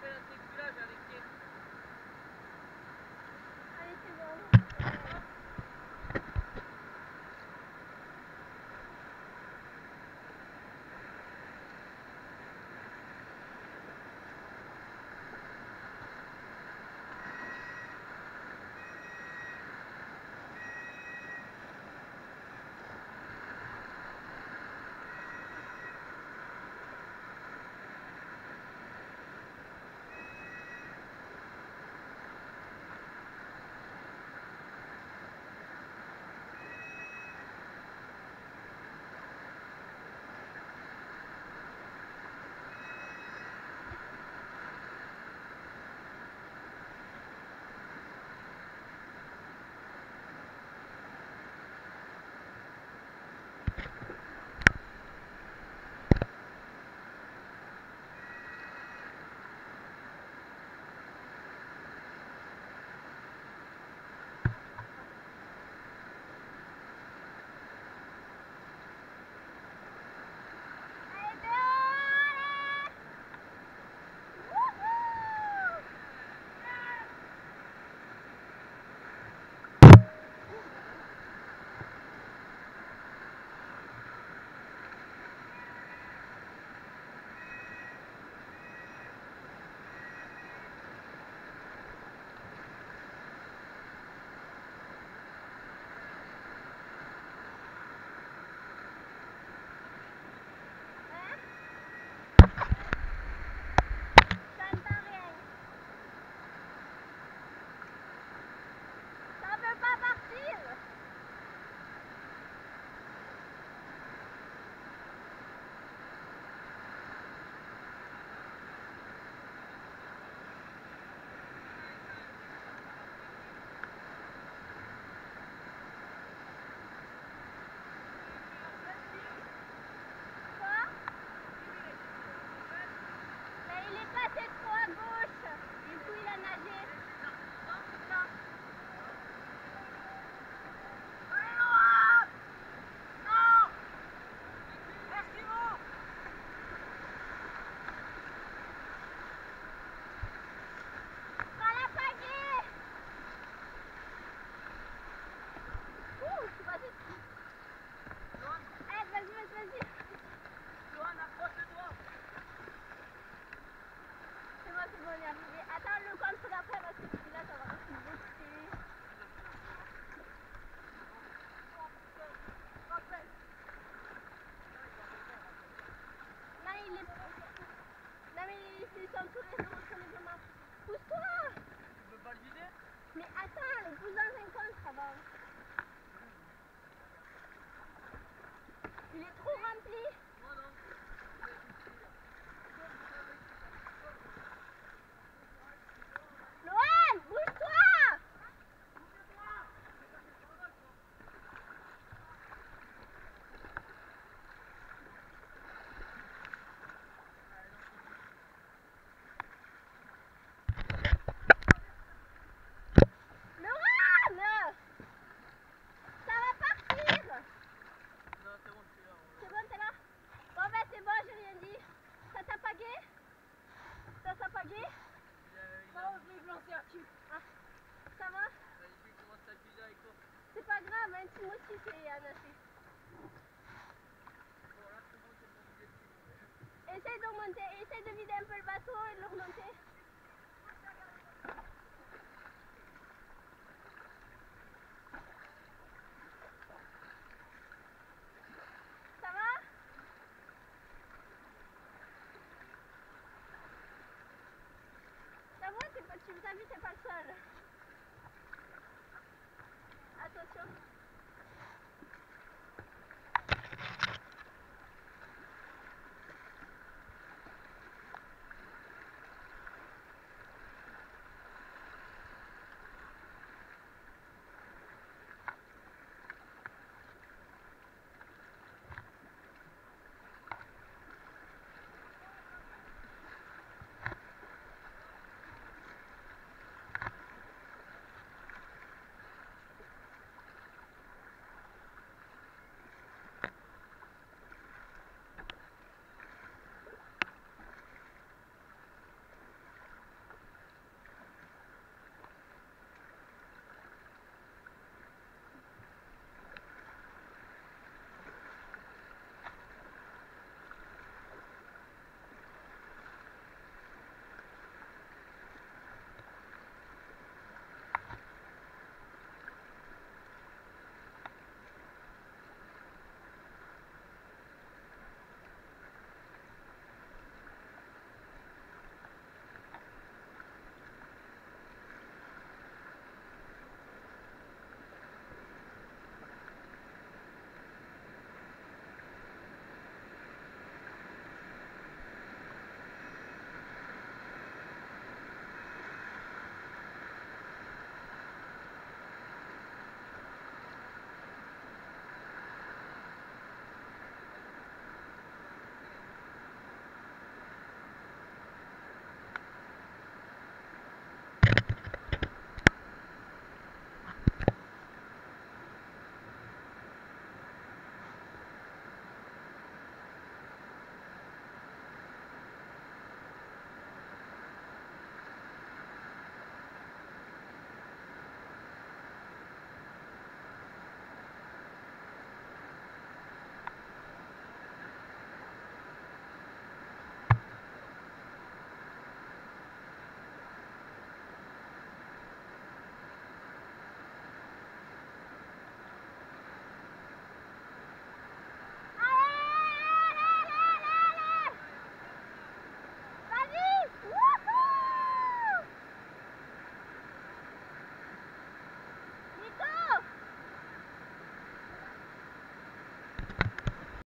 Tennessee Thank you. nager Non, je vais lancer un cul. Ça va C'est pas grave, même si moi aussi c'est à nager. Essaye de monter, essaye de vider un peu le bateau et de le remonter. mon avis, t'es pas le seul. Attention.